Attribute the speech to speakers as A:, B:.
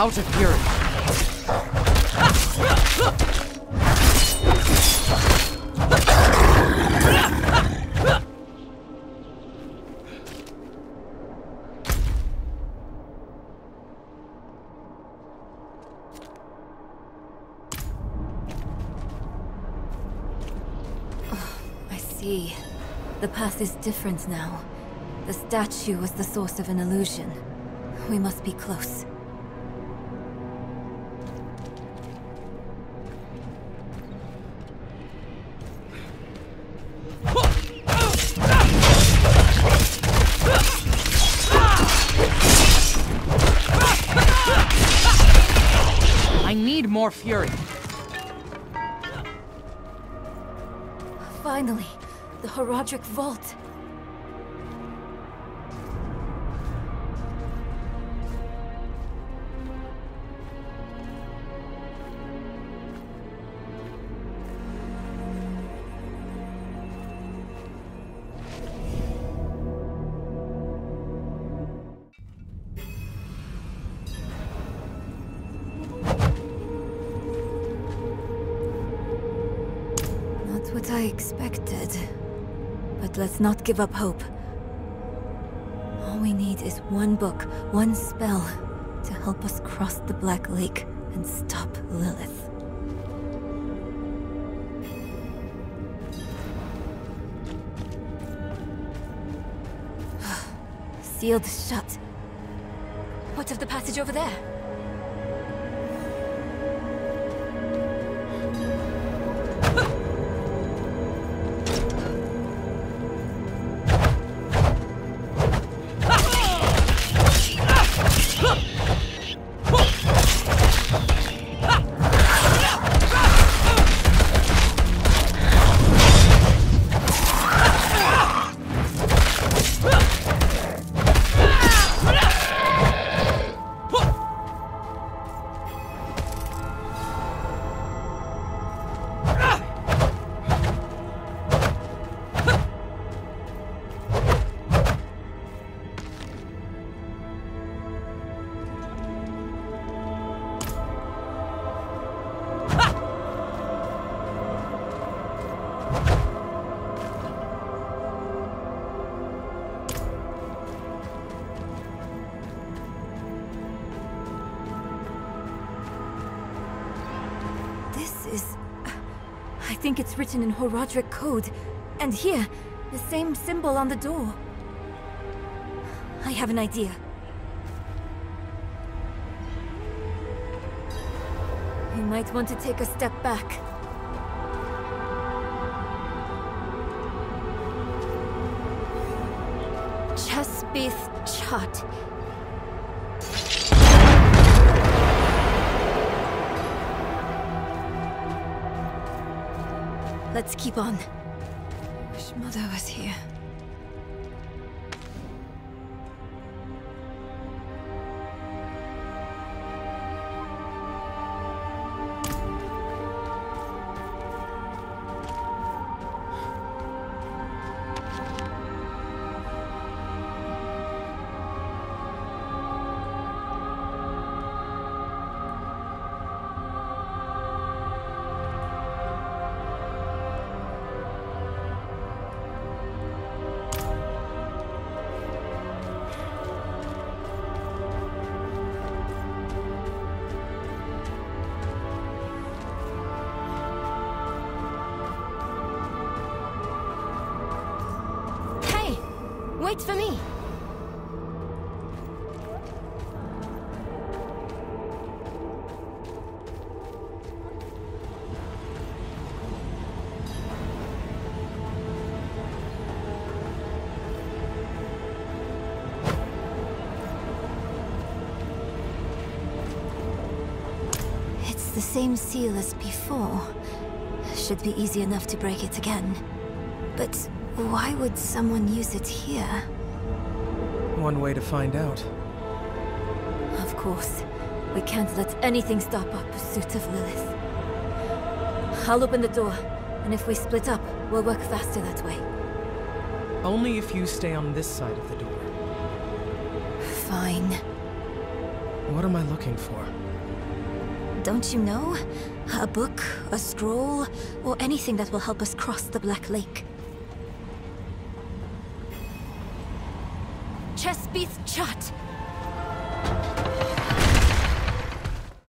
A: Out of.
B: I see. The path is different now. The statue was the source of an illusion. We must be close.
A: Need more fury.
B: Finally, the Horadric Vault. What I expected. But let's not give up hope. All we need is one book, one spell, to help us cross the Black Lake and stop Lilith. Sealed shut. What of the passage over there? Think it's written in Horadric code. And here, the same symbol on the door. I have an idea. You might want to take a step back. Chespith Chut. Let's keep on. Wish Mother was here. Wait for me! It's the same seal as before. Should be easy enough to break it again. But why would someone use it here?
A: One way to find out.
B: Of course. We can't let anything stop our pursuit of Lilith. I'll open the door, and if we split up, we'll work faster that way.
A: Only if you stay on this side of the door.
B: Fine.
A: What am I looking for?
B: Don't you know? A book, a scroll, or anything that will help us cross the Black Lake. Chespith Chat!